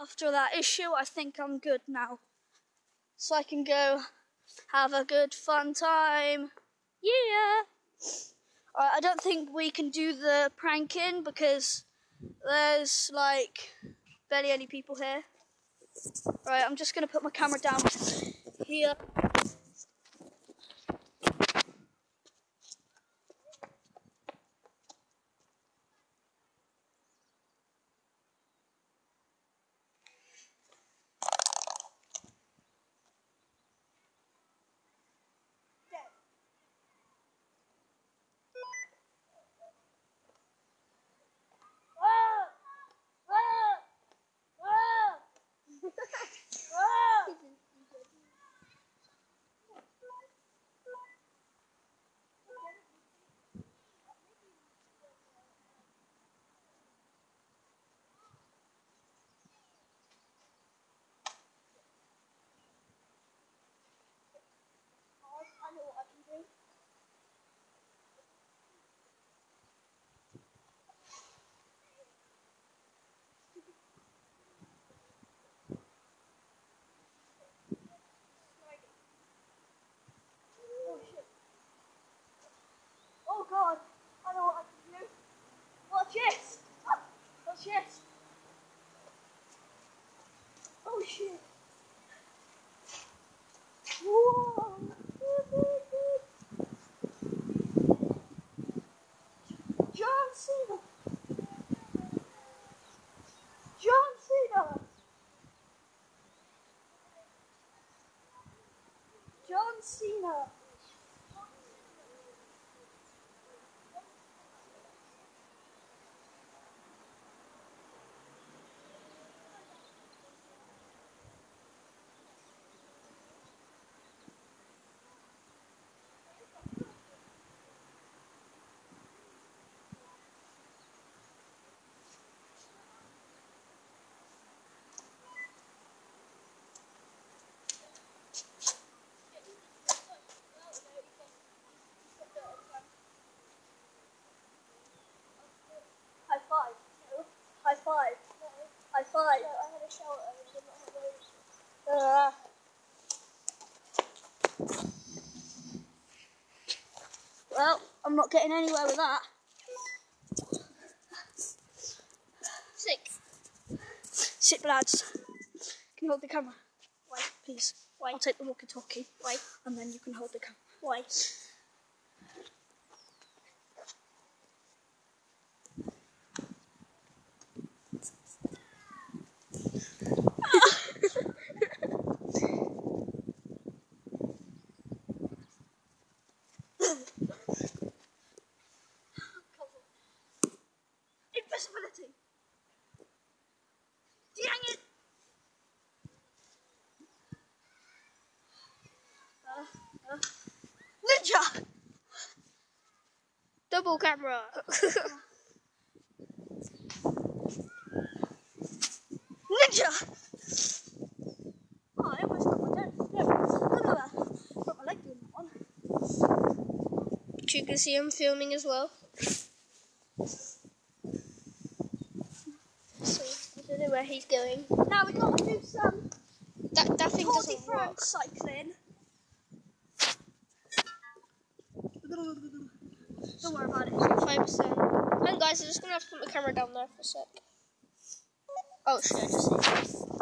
After that issue, I think I'm good now. So I can go have a good fun time. Yeah. I don't think we can do the pranking because there's like barely any people here. Right, I'm just gonna put my camera down here. Oh Well, I'm not getting anywhere with that. Sick. Sit, lads. Can you hold the camera? Why? Please. Why? I'll take the walkie-talkie. Why? And then you can hold the camera. Why? Invisibility. Dang it! Uh, uh. Ninja! Double camera. Ninja! Oh, I almost got my dad. Look, look at that. Got my leg doing oh, that one. you can see him filming as well. So I don't know where he's going. Now we got to do some That that thing doesn't work. Cycling. Don't worry about it. Five percent. And guys, I'm just gonna have to put my camera down there for a sec. Oh shit! I just